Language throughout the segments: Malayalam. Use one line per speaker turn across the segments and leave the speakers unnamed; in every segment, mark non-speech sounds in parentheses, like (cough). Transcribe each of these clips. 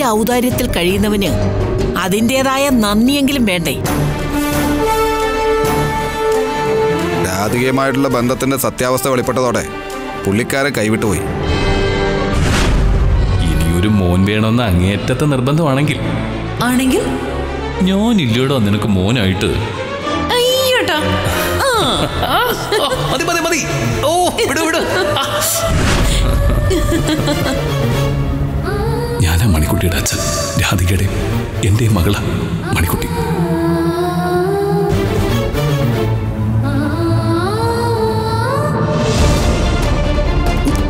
നിന്റെ ഔദാര്യത്തിൽ കഴിയുന്നവന് അതിന്റെതായ നന്ദിയെങ്കിലും വേണ്ടേ?
രാധികയുമായിട്ടുള്ള ബന്ധത്തിന്റെ സത്യാവസ്ഥ വെളിപ്പെട്ടതോടെ പുള്ളിക്കാരൻ കൈവിട്ടുപോയി
ഇനിയൊരു മോൻ വേണമെന്ന് അങ്ങേറ്റത്തെ നിർബന്ധമാണെങ്കിൽ.
ആണെങ്കിൽ?
ഞാൻ ഞാനില്ലയോടോ നിനക്ക് മോനായിട്ട്.
അയ്യോട്ടാ. ആ.
ഓ, മതി മതി മതി. ഓ വിടു വിടു. (laughs) മണിക്കുട്ടിയുടെ അച്ഛൻ രാധികയുടെ എന്റെ മകള മണിക്കുട്ടി.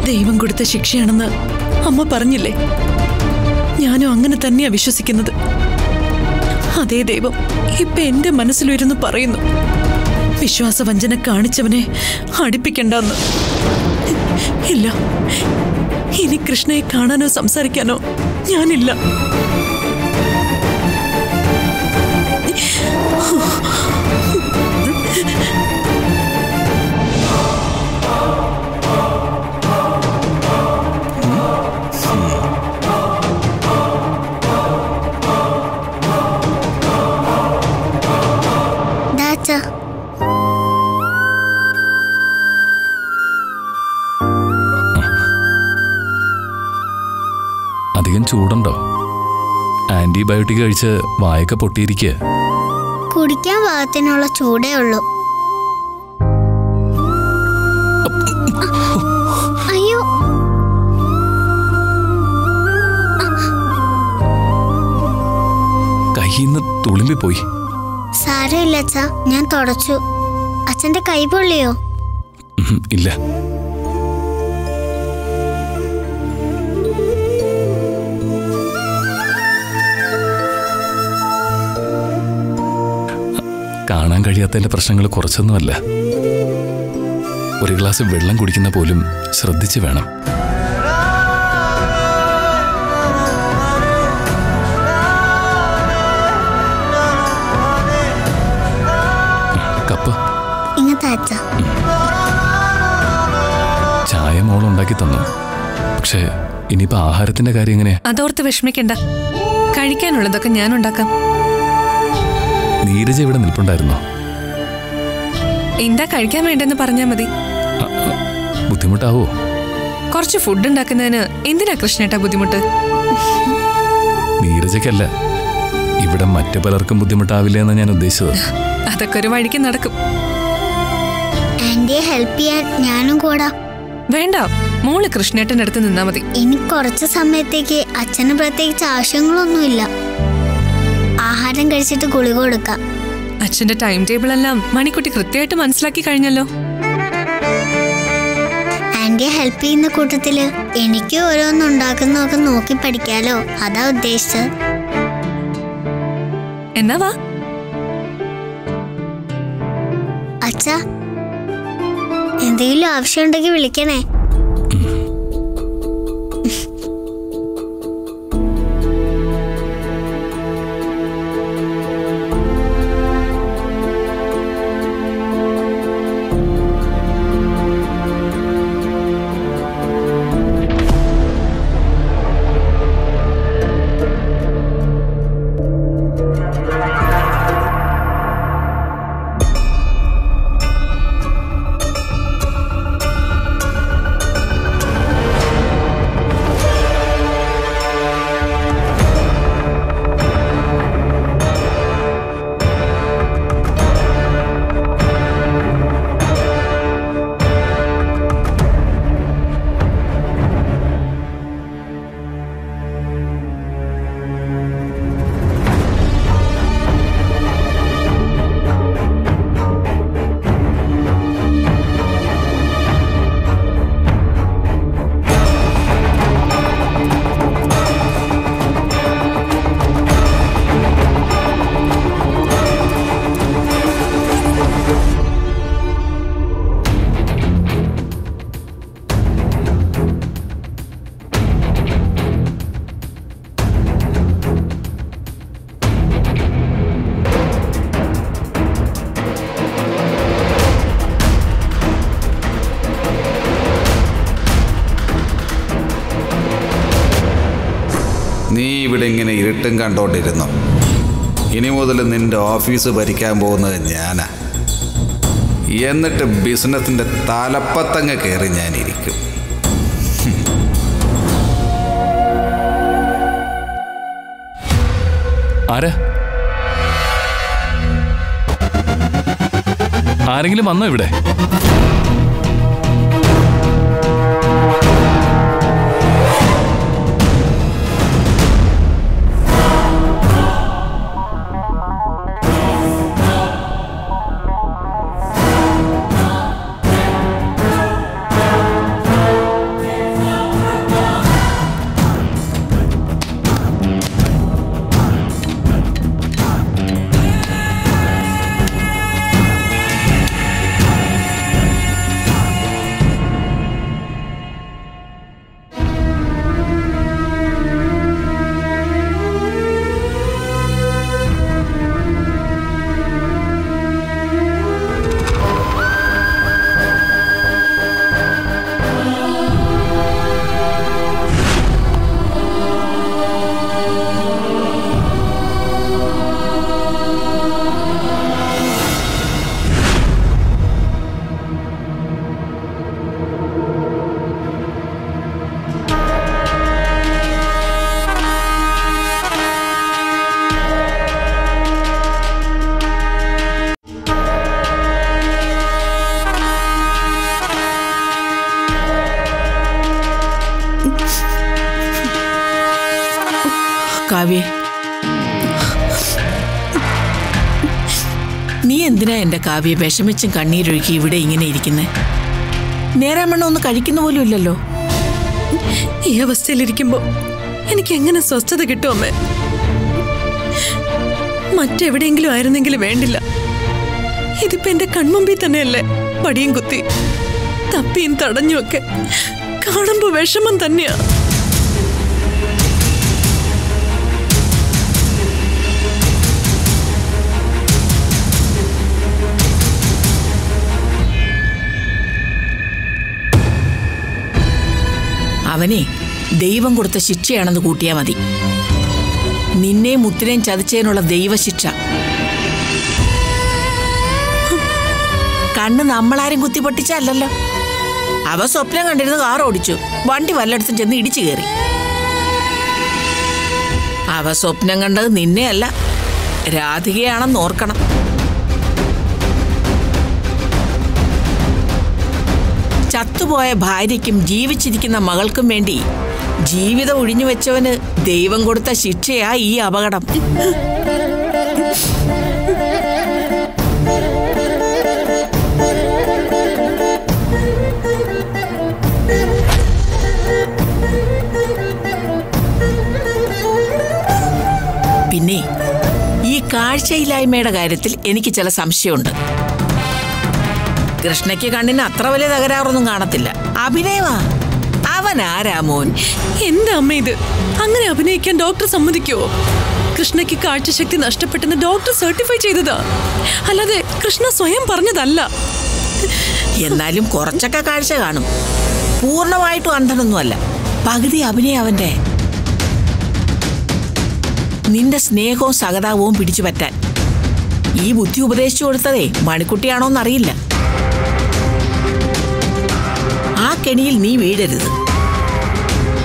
ദൈവം കൊടുത്ത ശിക്ഷയാണെന്ന് അമ്മ പറഞ്ഞില്ലേ? ഞാനും അങ്ങനെ തന്നെയാ വിശ്വസിക്കുന്നത്. അതേ ദൈവം ഇപ്പൊ എന്റെ മനസ്സിലിരുന്ന് പറയുന്നു. വിശ്വാസവഞ്ചന കാണിച്ചവനെ അടിപ്പിക്കണ്ടെന്ന്. ഇല്ല ഇനി കൃഷ്ണയെ കാണാനോ സംസാരിക്കാനോ ഞാനില്ല.
ആന്റിബയോട്ടിക് കഴിച്ച് വായൊക്കെ പൊട്ടിയിരിക്കുക
കുടിക്കാൻ പാകത്തിനുള്ള ചൂടേ ഉള്ളൂ. അയ്യോ.
തുളുമ്പിപ്പോയി
സാരമില്ല അച്ഛാ. ഞാൻ തുടച്ചു. അച്ഛന്റെ കൈ പൊള്ളിയോ?
ഇല്ല. കാണാൻ കഴിയാത്തതിന്റെ പ്രശ്നങ്ങൾ കുറച്ചൊന്നുമല്ല. ഒരു ഗ്ലാസ് വെള്ളം കുടിക്കുന്ന പോലും ശ്രദ്ധിച്ച് വേണം. കപ്പ്. ചായ മോൾ ഉണ്ടാക്കി തന്നു. പക്ഷേ ഇനിയിപ്പോ ആഹാരത്തിന്റെ കാര്യം എങ്ങനെയാ?
അതോർത്ത് വിഷമിക്കണ്ട. കഴിക്കാനുള്ളതൊക്കെ ഞാൻ ഉണ്ടാക്കാം.
നീരജ ഇവിടെ നിൽപ്പുണ്ടായിരുന്നോ?
എന്താ കഴിക്കാൻ വേണ്ടെന്ന് പറഞ്ഞാൽ മതി.
ബുദ്ധിമുട്ടാവോ?
കുറച്ച് ഫുഡ് ഉണ്ടാക്കുന്നതിന് എന്തിനാ കൃഷ്ണേട്ടാ ബുദ്ധിമുട്ട്?
നീരജക്കല്ല ഇവിടെ മറ്റു പലർക്കും ബുദ്ധിമുട്ടാവില്ല എന്ന് ഞാൻ ഉദ്ദേശിച്ചത്.
അതൊക്കെ ഒരു വഴിക്ക് നടക്കും.
ആന്റിയെ ഹെൽപ്പ് ചെയ്യാൻ ഞാനും കൂടാ.
വേണ്ട മോൾ കൃഷ്ണേട്ടന്റെ അടുത്ത് നിന്നാ മതി.
ഇനി കുറച്ച് സമയത്തേക്ക് അച്ഛന് പ്രത്യേകിച്ച് ആവശ്യങ്ങളൊന്നുമില്ല. ആഹാരം കഴിച്ചിട്ട് ഗുളിക കൊടുക്കാം.
അച്ഛന്റെ ടൈം ടേബിൾ എല്ലാം മണിക്കുട്ടി കൃത്യമായിട്ട് മനസ്സിലാക്കി കഴിഞ്ഞല്ലോ.
ആന്റി ഹെൽപ്പ് ചെയ്യുന്ന കൂട്ടത്തിൽ എനിക്ക് ഓരോന്ന് ഉണ്ടാക്കുന്നൊക്കെ നോക്കി പഠിക്കാലോ. അതാ ഉദ്ദേശിച്ചത്.
എന്നാ വാ.
അച്ഛാ എന്തെങ്കിലും ആവശ്യമുണ്ടെങ്കിൽ വിളിക്കണേ.
ഇങ്ങനെ കണ്ടോണ്ടിരുന്നു. ഇനി മുതൽ നിന്റെ ഓഫീസ് ഭരിക്കാൻ പോകുന്നത് ഞാനാ. എന്നിട്ട് ബിസിനസിന്റെ തലപ്പത്തങ്ങ് കയറി ഞാനിരിക്കും.
ആരാ? ആരെങ്കിലും വന്നോ ഇവിടെ?
കാവ്യ നീ എന്തിനാ എന്റെ കാവ്യ വിഷമിച്ചും കണ്ണീരൊഴുക്കി ഇവിടെ ഇങ്ങനെ ഇരിക്കുന്നേ? നേരാമണ്ണം ഒന്ന് കഴിക്കുന്ന പോലും ഇല്ലല്ലോ.
ഈ അവസ്ഥയിലിരിക്കുമ്പോ എനിക്ക് എങ്ങനെ സ്വസ്ഥത കിട്ടും അമ്മേ? മറ്റെവിടെയെങ്കിലും ആയിരുന്നെങ്കിലും വേണ്ടില്ല. ഇതിപ്പോ എന്റെ കൺമുമ്പിൽ തന്നെയല്ലേ പടിയും കുത്തി. തപ്പിയും തടഞ്ഞുമൊക്കെ കാണുമ്പോ വിഷമം തന്നെയാ.
അവനെ ദൈവം കൊടുത്ത ശിക്ഷയാണെന്ന് കൂട്ടിയാ മതി. നിന്നെ മുത്തിനെയും ചതിച്ചതിനുള്ള ദൈവശിക്ഷ. കണ്ണ് നമ്മളാരും കുത്തി പൊട്ടിച്ചല്ലോ അവ സ്വപ്നം കണ്ടിരുന്ന് കാർ ഓടിച്ചു. വണ്ടി വല്ലയിടത്തും ചെന്ന് ഇടിച്ചു കയറി. അവ സ്വപ്നം കണ്ടത് നിന്നെയല്ല. രാധികയാണെന്ന് ഓർക്കണം. ചത്തുപോയ ഭാര്യയ്ക്കും ജീവിച്ചിരിക്കുന്ന മകൾക്കും വേണ്ടി ജീവിതം ഒഴിഞ്ഞു വെച്ചവന് ദൈവം കൊടുത്ത ശിക്ഷയാ ഈ അപകടം. പിന്നെ ഈ കാഴ്ചയില്ലായ്മയുടെ കാര്യത്തിൽ എനിക്ക് ചില സംശയമുണ്ട്. കൃഷ്ണയ്ക്ക് കണ്ണിന് അത്ര വലിയ തകരാറൊന്നും കാണത്തില്ല. അഭിനയമാ അവൻ ആരാ മോൻ?
എന്താ അമ്മ ഇത്? അങ്ങനെ അഭിനയിക്കാൻ ഡോക്ടർ സമ്മതിക്കുവോ കൃഷ്ണയ്ക്ക് കാഴ്ചശക്തി നഷ്ടപ്പെട്ടെന്ന് ഡോക്ടർ സർട്ടിഫൈ ചെയ്തതാ. അല്ലാതെ കൃഷ്ണ സ്വയം പറഞ്ഞതല്ല.
എന്നാലും കുറച്ചൊക്കെ കാഴ്ച കാണും. പൂർണമായിട്ടും അന്ധനൊന്നുമല്ല. പകുതി അഭിനയം അവന്റെ. നിന്റെ സ്നേഹവും സഹതാപവും പിടിച്ചു പറ്റാൻ. ഈ ബുദ്ധി ഉപദേശിച്ചു കൊടുത്തതേ മണിക്കുട്ടിയാണോന്നറിയില്ല. കെണിയിൽ നീ വീഴരുത്.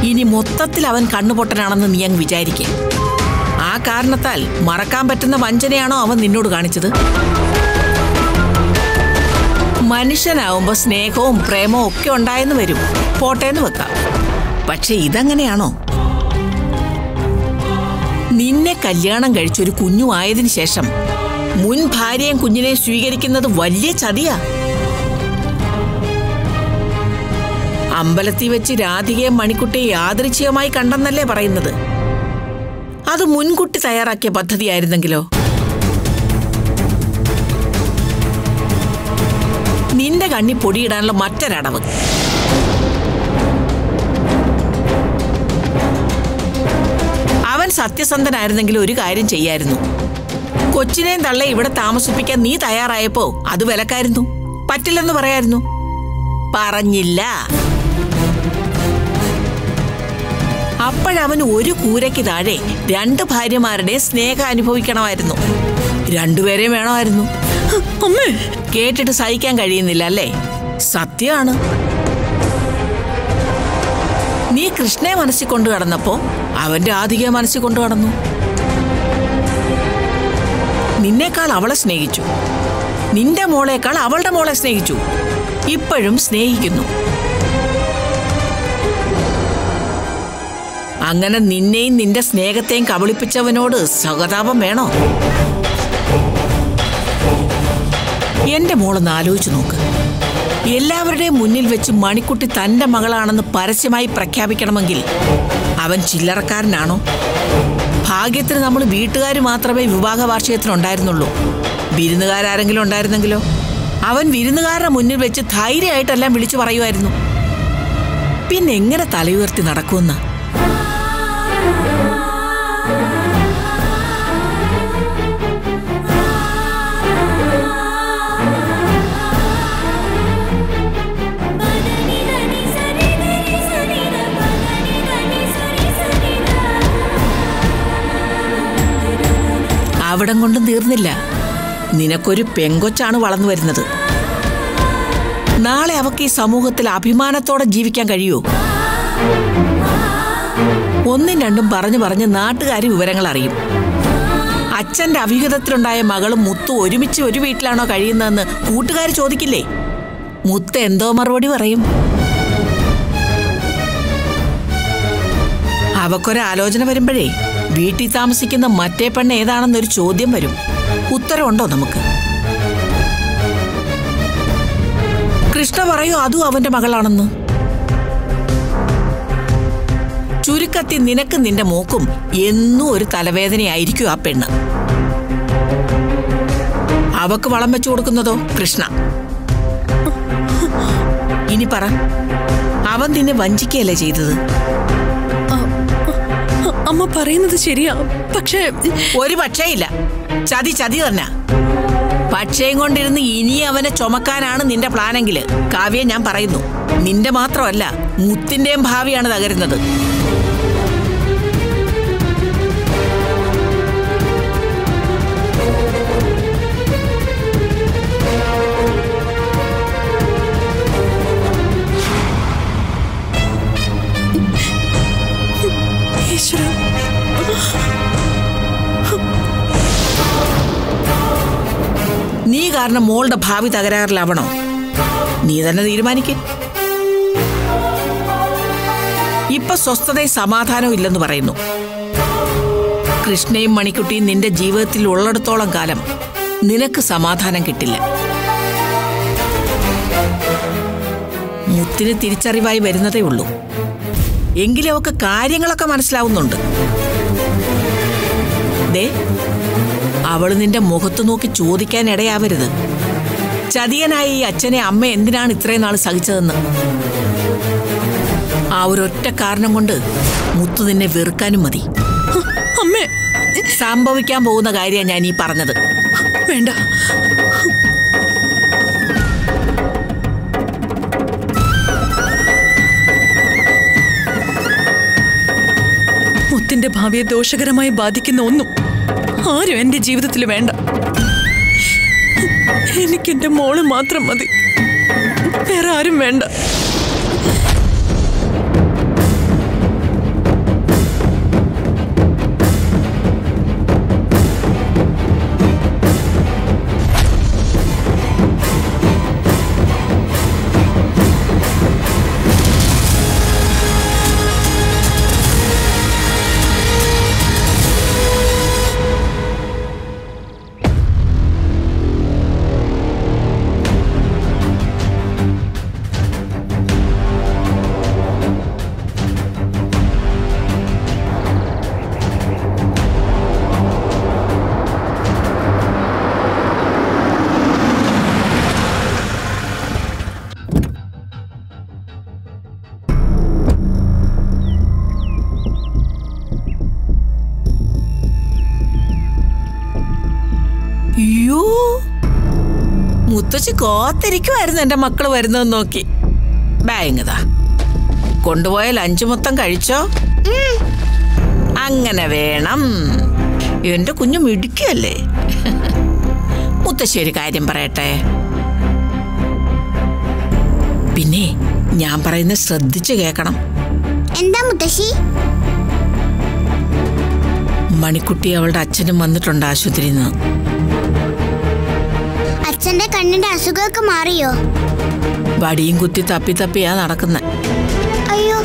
ഇനി മൊത്തത്തിൽ അവൻ കണ്ണുപൊട്ടനാണെന്ന് നീ അങ്ങ് വിചാരിക്കേ. ആ കാരണത്താൽ മറക്കാൻ പറ്റുന്ന വഞ്ചനയാണോ അവൻ നിന്നോട് കാണിച്ചത്? മനുഷ്യനാവുമ്പോ സ്നേഹവും പ്രേമവും ഒക്കെ ഉണ്ടായെന്ന് വരും. പോട്ടേന്ന് വെക്കാം. പക്ഷെ ഇതങ്ങനെയാണോ? നിന്നെ കല്യാണം കഴിച്ചൊരു കുഞ്ഞു ആയതിനു ശേഷം മുൻ ഭാര്യയും കുഞ്ഞിനെ സ്വീകരിക്കുന്നത് വലിയ ചതിയാ. അമ്പലത്തിൽ വെച്ച് രാധികയെ മണിക്കുട്ടിയെ യാദൃച്ഛികമായി കണ്ടെന്നല്ലേ പറയുന്നത്? അത് മുൻകൂട്ടി തയ്യാറാക്കിയ പദ്ധതിയായിരുന്നെങ്കിലോ? നിന്റെ കണ്ണി പൊടിയിടാനുള്ള മറ്റൊരടവ്. അവൻ സത്യസന്ധനായിരുന്നെങ്കിൽ ഒരു കാര്യം ചെയ്യായിരുന്നു. കൊച്ചിനെയും തള്ളെ ഇവിടെ താമസിപ്പിക്കാൻ നീ തയ്യാറായപ്പോ അത് വിലക്കായിരുന്നു. പറ്റില്ലെന്ന് പറയായിരുന്നു. പറഞ്ഞില്ല. അപ്പോഴ അപ്പോഴവന് ഒരു കൂരയ്ക്ക് താഴെ രണ്ട് ഭാര്യമാരുടെ സ്നേഹം അനുഭവിക്കണമായിരുന്നു. രണ്ടുപേരെയും വേണമായിരുന്നു.
അമ്മേ!
കേട്ടിട്ട് സഹിക്കാൻ കഴിയുന്നില്ല അല്ലേ? സത്യമാണ്. നീ കൃഷ്ണനെ മനസ്സിൽ കൊണ്ടു കടന്നപ്പോ അവന്റെ ആധിക മനസ്സിൽ കൊണ്ടു കടന്നു. നിന്നേക്കാൾ അവളെ സ്നേഹിച്ചു. നിന്റെ മോളേക്കാൾ അവളുടെ മോളെ സ്നേഹിച്ചു. ഇപ്പോഴും സ്നേഹിക്കുന്നു. അങ്ങനെ നിന്നെയും നിന്റെ സ്നേഹത്തെയും കബളിപ്പിച്ചവനോട് സഹതാപം വേണോ? എന്റെ മോളൊന്ന് ആലോചിച്ചു നോക്ക്. എല്ലാവരുടെയും മുന്നിൽ വെച്ച് മണിക്കുട്ടി തന്റെ മകളാണെന്ന് പരസ്യമായി പ്രഖ്യാപിക്കണമെങ്കിൽ അവൻ ചില്ലറക്കാരനാണോ? ഭാഗ്യത്തിന് നമ്മൾ വീട്ടുകാർ മാത്രമേ വിവാഹ വാർഷികത്തിനുണ്ടായിരുന്നുള്ളൂ വിരുന്നുകാരെങ്കിലും ഉണ്ടായിരുന്നെങ്കിലോ? അവൻ വിരുന്നുകാരുടെ മുന്നിൽ വെച്ച് ധൈര്യമായിട്ടെല്ലാം വിളിച്ചു പറയുമായിരുന്നു. പിന്നെ എങ്ങനെ തലയുയർത്തി നടക്കുമെന്ന്? അവിടം കൊണ്ടും തീർന്നില്ല. നിനക്കൊരു പെങ്കൊച്ചാണ് വളർന്നു വരുന്നത്. നാളെ അവക്ക് ഈ സമൂഹത്തിൽ അഭിമാനത്തോടെ ജീവിക്കാൻ കഴിയൂ. ഒന്നും രണ്ടും പറഞ്ഞു പറഞ്ഞ് നാട്ടുകാർ വിവരങ്ങൾ അറിയും. അച്ഛന്റെ അവിഹിതത്തിലുണ്ടായ മകളും മുത്തു ഒരുമിച്ച് ഒരു വീട്ടിലാണോ കഴിയുന്നതെന്ന് കൂട്ടുകാർ ചോദിക്കില്ലേ? മുത്ത് എന്തോ മറുപടി പറയും. അവക്കൊരാലോചന വരുമ്പോഴേ വീട്ടിൽ താമസിക്കുന്ന മറ്റേ പെണ്ണ് ഏതാണെന്നൊരു ചോദ്യം വരും. ഉത്തരവുണ്ടോ നമുക്ക്? കൃഷ്ണ പറയൂ അതും അവന്റെ മകളാണെന്ന്. ചുരുക്കത്തിൽ നിനക്ക് നിന്റെ മൂക്കും എന്നും ഒരു തലവേദനയായിരിക്കും ആ പെണ്ണ്. അവക്ക് വളം വെച്ചു കൊടുക്കുന്നതോ കൃഷ്ണ? ഇനി പറ. അവൻ നിന്നെ വഞ്ചിക്കുകയല്ലേ ചെയ്തത്?
അമ്മ പറയുന്നത് ശരിയാ. പക്ഷേ
ഒരു പക്ഷേയില്ല ചതി ചതി തന്നെ പക്ഷേയും കൊണ്ടിരുന്ന് ഇനി അവനെ ചുമക്കാനാണ് നിന്റെ പ്ലാനെങ്കിൽ കാവ്യ ഞാൻ പറയുന്നു. നിന്റെ മാത്രമല്ല മുത്തിന്റെയും ഭാവിയാണ് തകരുന്നത്. നീ കാരണം മോളുടെ ഭാവി തകരാറിലാവണോ? നീ തന്നെ തീരുമാനിക്കേ. ഇപ്പൊ സ്വസ്ഥതയും സമാധാനവും ഇല്ലെന്ന് പറയുന്നു. കൃഷ്ണയും മണിക്കുട്ടിയും നിന്റെ ജീവിതത്തിൽ ഉള്ളിടത്തോളം കാലം നിനക്ക് സമാധാനം കിട്ടില്ല. മുത്തിന് തിരിച്ചറിവായി വരുന്നതേ ഉള്ളൂ. എങ്കിലും അവക്ക് കാര്യങ്ങളൊക്കെ മനസ്സിലാവുന്നുണ്ട്. ദേ അവൾ നിന്റെ മുഖത്ത് നോക്കി ചോദിക്കാൻ ഇടയാവരുത്. ചതിയനായ ഈ അച്ഛനെ അമ്മ എന്തിനാണ് ഇത്രയും നാൾ സഹിച്ചതെന്ന്? ആ ഒരൊറ്റ കാരണം കൊണ്ട് മുത്തു നിന്നെ വെറുക്കാനും മതി.
അമ്മേ
സംഭവിക്കാൻ പോകുന്ന കാര്യമാണ് ഞാൻ ഈ പറഞ്ഞത്.
വേണ്ട. മുത്തിന്റെ ഭാവിയെ ദോഷകരമായി ബാധിക്കുന്ന ഒന്നും ആരും എന്റെ ജീവിതത്തിൽ വേണ്ട. എനിക്ക് എന്റെ മോൾ മാത്രം മതി. വേറെ ആരും വേണ്ട.
മുത്തച്ഛി കോത്തിരിക്കുമായിരുന്നു എന്റെ മക്കൾ വരുന്നത് നോക്കി. ബാങ്ങതാ കൊണ്ടുപോയ ലഞ്ച് മൊത്തം കഴിച്ചോ? അങ്ങനെ വേണം. എന്റെ കുഞ്ഞു മിടിക്കല്ലേ മുത്തശ്ശി ഒരു കാര്യം പറയട്ടെ. പിന്നെ ഞാൻ പറയുന്നത് ശ്രദ്ധിച്ചു കേൾക്കണം.
എന്താ മുത്തശ്ശി?
മണിക്കുട്ടി അവളുടെ അച്ഛനും വന്നിട്ടുണ്ട് ആശുപത്രിയിൽ നിന്ന്.
അച്ഛന്റെ കണ്ണിന്റെ അസുഖമൊക്കെ മാറിയോ?
വടിയും കുത്തി തപ്പി തപ്പിയാ നടക്കുന്നത്
അയ്യോ.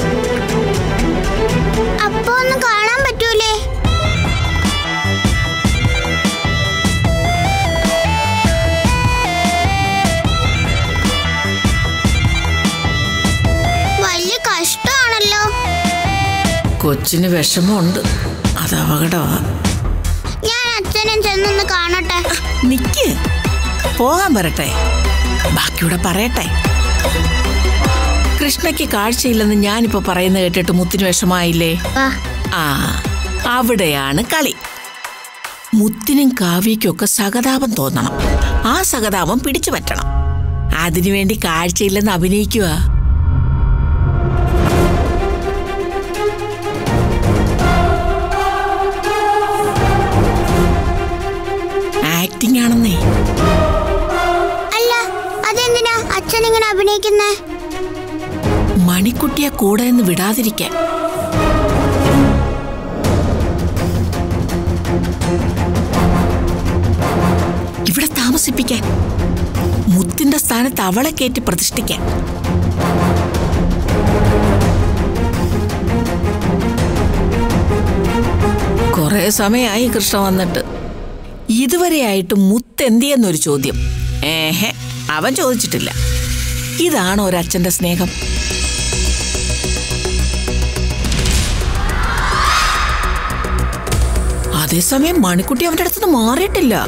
അപ്പൊ ഒന്ന് കാണാൻ പറ്റൂലേ? വലിയ കഷ്ടമാണല്ലോ.
കൊച്ചിന് വിഷമമുണ്ട്. അത് അപകടമാ.
ഞാൻ അച്ഛനെ ചെന്നൊന്ന് കാണട്ടെ.
നിക്ക്. പോകാൻ വരട്ടെ. ബാക്കിയൂടെ പറയട്ടെ. കൃഷ്ണയ്ക്ക് കാഴ്ചയില്ലെന്ന് ഞാനിപ്പോ പറയുന്ന കേട്ടിട്ട് മുത്തിന് വിഷമായില്ലേ? ആ. അവിടെയാണ് കളി. മുത്തിനും കാവ്യയ്ക്കൊക്കെ സഹതാപം തോന്നണം. ആ സഹതാപം പിടിച്ചു പറ്റണം. അതിനുവേണ്ടി കാഴ്ചയില്ലെന്ന് അഭിനയിക്കുക. ആക്ടിംഗ് ആണെന്നേ.
അച്ഛൻ ഇങ്ങനെ അഭിനയിക്കുന്നേ?
മണിക്കുട്ടിയെ കൂടെ നിന്ന് വിടാതിരിക്കാൻ. ഇവിടെ താമസിപ്പിക്കാൻ. മുത്തിന്റെ സ്ഥാനത്ത് അവളെ കയറ്റി പ്രതിഷ്ഠിക്കാൻ. കുറെ സമയമായി കൃഷ്ണ വന്നിട്ട്. ഇതുവരെയായിട്ട് മുത്തെന്തിയെന്നൊരു ചോദ്യം. ഏഹെ അവൻ ചോദിച്ചിട്ടില്ല. ഇതാണ് ഒരച്ഛന്റെ സ്നേഹം? അതേസമയം മണിക്കുട്ടി അവന്റെ അടുത്തുനിന്ന് മാറിയിട്ടില്ല.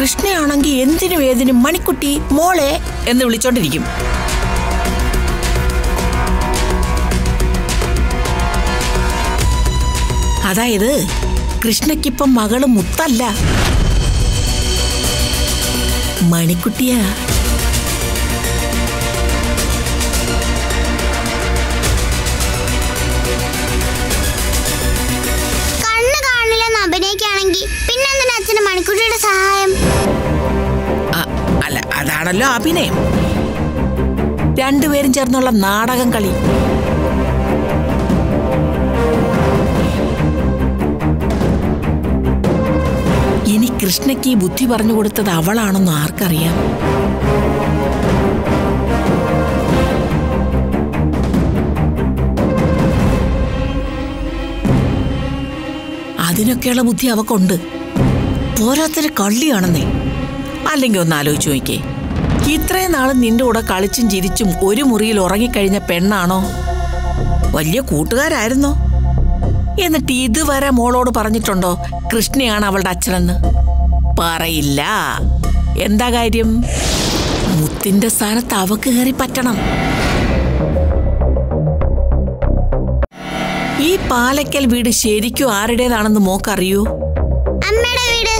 കൃഷ്ണയാണെങ്കിൽ എന്തിനും ഏതിനും മണിക്കുട്ടി മോളെ എന്ന് വിളിച്ചോണ്ടിരിക്കും. അതായത് കൃഷ്ണയ്ക്കിപ്പം മകൾ മുത്തല്ല. മണിക്കുട്ടിയാ.
മണിക്കുട്ടിയുടെ സഹായം?
അല്ല അതാണല്ലോ അഭിനയം. രണ്ടുപേരും ചേർന്നുള്ള നാടകം കളി. കൃഷ്ണയ്ക്ക് ഈ ബുദ്ധി പറഞ്ഞു കൊടുത്തത് അവളാണെന്ന് ആർക്കറിയാം? അതിനൊക്കെയുള്ള ബുദ്ധി അവക്കുണ്ട്. പോരാത്തൊരു കള്ളിയാണെന്നേ. അല്ലെങ്കിൽ ഒന്ന് ആലോചിച്ച് നോക്കേ ഇത്രയും നാൾ നിന്റെ കൂടെ കളിച്ചും ചിരിച്ചും ഒരു മുറിയിൽ ഉറങ്ങിക്കഴിഞ്ഞ പെണ്ണാണോ? വലിയ കൂട്ടുകാരായിരുന്നോ? എന്നിട്ട് ഇതുവരെ മോളോട് പറഞ്ഞിട്ടുണ്ടോ കൃഷ്ണയാണ് അവളുടെ അച്ഛനെന്ന്? പറയില്ല. എന്താ കാര്യം? മുത്തിന്റെ സ്ഥാനത്ത് അവക്ക് കയറി പറ്റണം. ഈ പാലക്കൽ വീട് ശരിക്കും ആരുടേതാണെന്ന് മോക്കറിയൂ?
അമ്മയുടെ വീട്.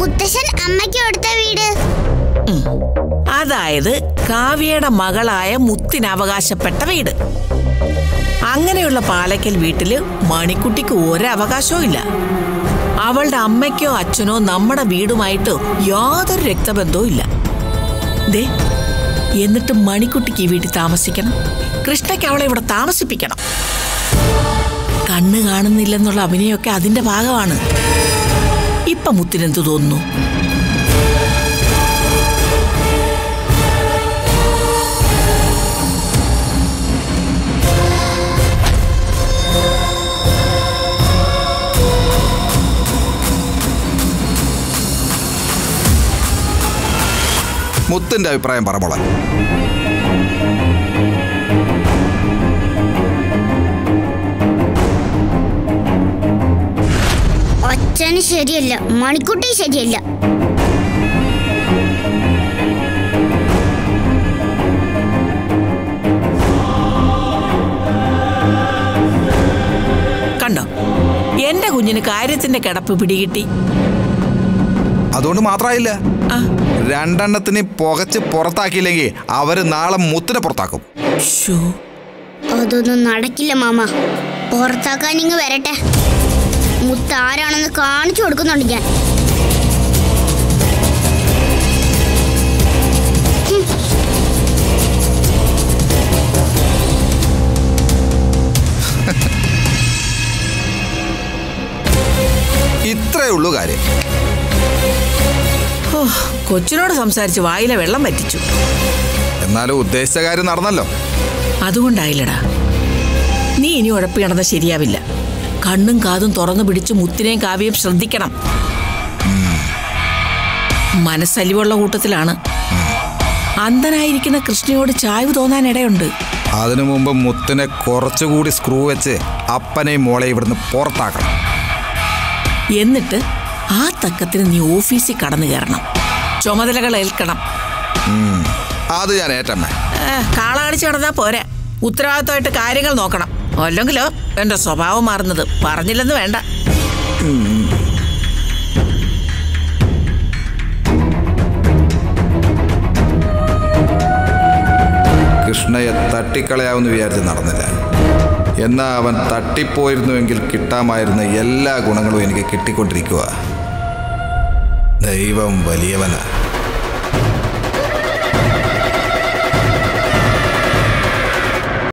മുത്തശ്ശൻ അമ്മയ്ക്ക് കൊടുത്ത വീട്.
അതായത് കാവ്യയുടെ മകളായ മുത്തിന് അവകാശപ്പെട്ട വീട്. അങ്ങനെയുള്ള പാലക്കൽ വീട്ടിൽ മണിക്കുട്ടിക്ക് ഒരവകാശവും ഇല്ല. അവളുടെ അമ്മയ്ക്കോ അച്ഛനോ നമ്മുടെ വീടുമായിട്ട് യാതൊരു രക്തബന്ധവും ഇല്ല. ദേ എന്നിട്ട് മണിക്കുട്ടിക്ക് ഈ വീട്ടിൽ താമസിക്കണം. കൃഷ്ണയ്ക്ക് അവളെ ഇവിടെ താമസിപ്പിക്കണം. കണ്ണ് കാണുന്നില്ലെന്നുള്ള അഭിനയമൊക്കെ അതിന്റെ ഭാഗമാണ്. ഇപ്പൊ മുത്തിനെന്ത് തോന്നുന്നു?
മുത്തിന്റെ അഭിപ്രായം പറ മോളെ.
അച്ഛന് ശരിയല്ല മണിക്കുട്ടി ശരിയല്ല.
കണ്ടോ? എന്റെ കുഞ്ഞിന് കാര്യത്തിന്റെ കിടപ്പ് പിടികിട്ടി.
അതുകൊണ്ട് മാത്രമായില്ല രണ്ടെണ്ണത്തിന് പുകച്ച് പുറത്താക്കിയില്ലെങ്കിൽ അവർ നാളെ മുത്തിനെ പുറത്താക്കും.
അതൊന്നും നടക്കില്ല മാമ. പുറത്താക്കാൻ ഇങ്ങ് വരട്ടെ. മുത്ത് ആരാണെന്ന് കാണിച്ചു കൊടുക്കുന്നുണ്ട് ഞാൻ.
കൊച്ചിനോട് സംസാരിച്ച് വായിലെ വെള്ളം പറ്റിച്ചു
എന്നാലും ഉദ്ദേശിച്ച കാര്യം നടന്നല്ലോ.
അതുകൊണ്ടായില്ലടാ. നീ ഇനി ഉഴപ്പി കിടന്ന ശരിയാവില്ല. കണ്ണും കാതും തുറന്നു പിടിച്ച് മുത്തിനെയും കാവ്യം ശ്രദ്ധിക്കണം. മനസ്സലിവുള്ള കൂട്ടത്തിലാണ്. അന്ധനായിരിക്കുന്ന കൃഷ്ണയോട് ചായ്വ് തോന്നാൻ ഇടയുണ്ട്.
അതിനു മുമ്പ് മുത്തിനെ കുറച്ചുകൂടി സ്ക്രൂ വെച്ച് അപ്പനെയും മോളെ ഇവിടുന്ന് പുറത്താക്കണം.
എന്നിട്ട് ആ തക്കത്തിന് നീ ഓഫീസിൽ കടന്നു കയറണം. ചുമതലകൾ ഏൽക്കണം.
അത് ഞാൻ ഏറ്റമ്മേ
കാളാടിച്ച് നടന്നാ പോരാ. ഉത്തരവാദിത്തമായിട്ട് കാര്യങ്ങൾ നോക്കണം. അല്ലെങ്കിലോ എന്റെ സ്വഭാവം മാറുന്നത് പറഞ്ഞില്ലെന്ന് വേണ്ട.
കൃഷ്ണയെ തട്ടിക്കളയാവുന്ന വിചാരിച്ച് നടന്നില്ല. എന്നാ അവൻ തട്ടിപ്പോയിരുന്നുവെങ്കിൽ കിട്ടാമായിരുന്ന എല്ലാ ഗുണങ്ങളും എനിക്ക് കിട്ടിക്കൊണ്ടിരിക്കുക ദൈവം വലിയവനാ.